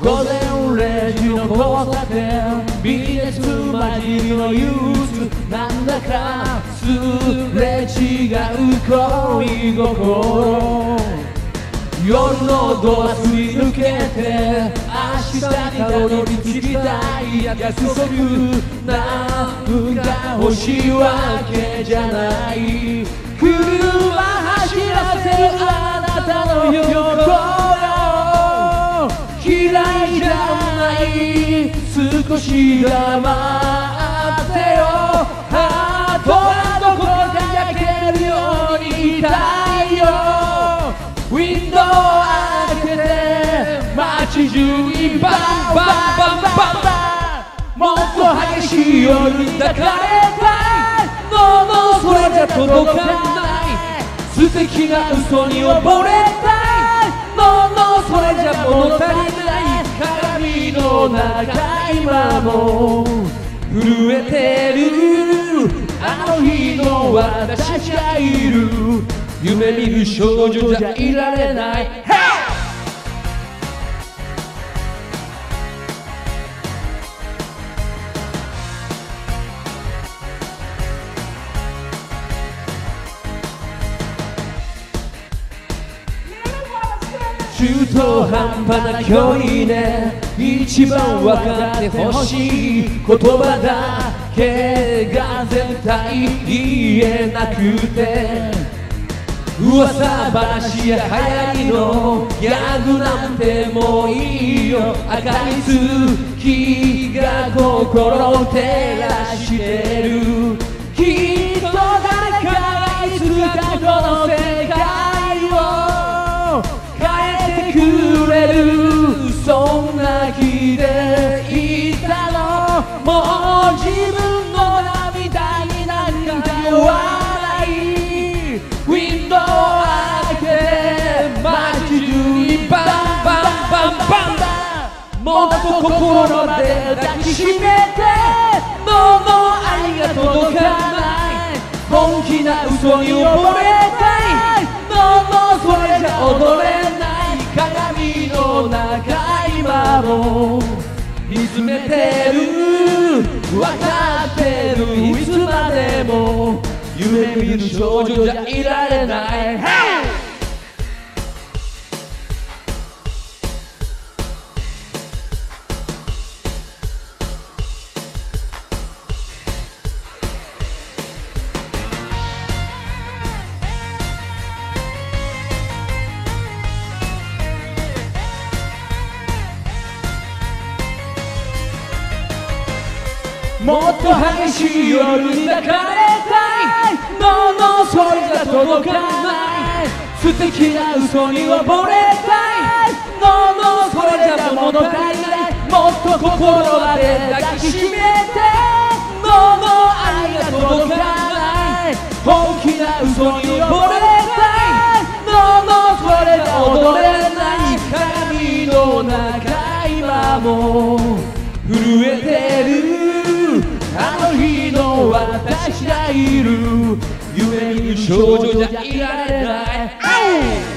午前0時の交差点ビジネス混じりの憂鬱なんだかすれ違う恋心夜のドアすり抜けて明日にたどり着きたい約束なんか欲しいわけじゃない車少し黙ってよ。ハートはどこか焼けるようにいたいよ。ウィンドウ開けて街中にバンバンバンバンバンもっと激しい夜に抱かれたい No no それじゃ届かない素敵な嘘に溺れたい No no それじゃ物足りない鏡の中今も震えてる。あの日の私がいる。夢見る少女じゃいられない。中途半端な距離ね一番分かってほしい言葉だけが絶対言えなくて。噂話や流行りのギャグなんてもういいよ。赤い月が心を照らしてる。も自分の涙になんか笑い。ウィンドウ開けて街中にバンバンバンバンもっと心まで抱きしめてどうも愛が届かない。本気な嘘に溺れたい。どうもそれじゃ踊れない。鏡の中今も見つめてる分かってるいつまでも夢見る少女じゃいられない hey! もっと激しい夜に抱かれたい。No no それが届かない。素敵な嘘に溺れたい。No no それじゃ物足りない。もっと心まで抱きしめがいる夢見る少女じゃいられない